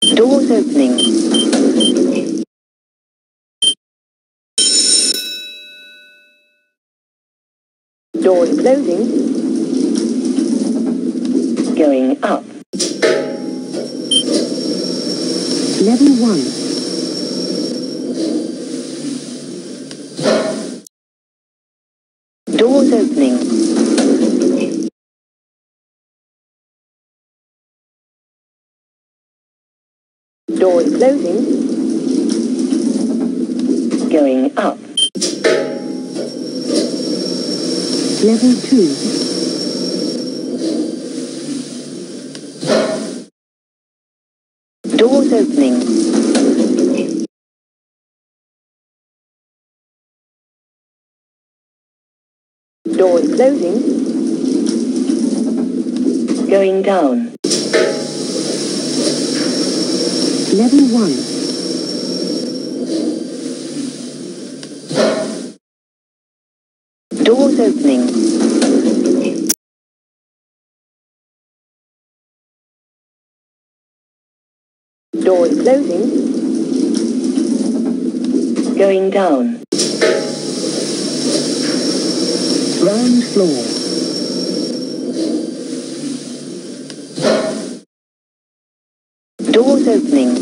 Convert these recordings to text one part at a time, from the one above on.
Doors opening. Doors closing. Going up. Level 1. Doors opening. Doors closing. Going up. Level 2. Doors opening. Doors closing. Going down. Level 1. Doors opening. Doors closing. Going down. Ground floor. Doors opening.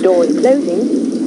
Doors closing.